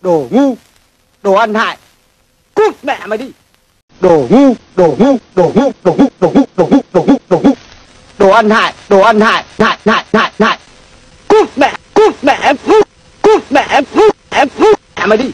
đồ ngu, đồ ăn hại, cút mẹ mày đi. Đồ ngu đồ ngu đồ ngu đồ ngu đồ ngu đồ ngu đồ ngu đồ ngu. Đồ ăn hại, đồ ăn hại hại hại hại hại. Cút mẹ cút mẹ cút cút mẹ cút em, cút mẹ mày đi.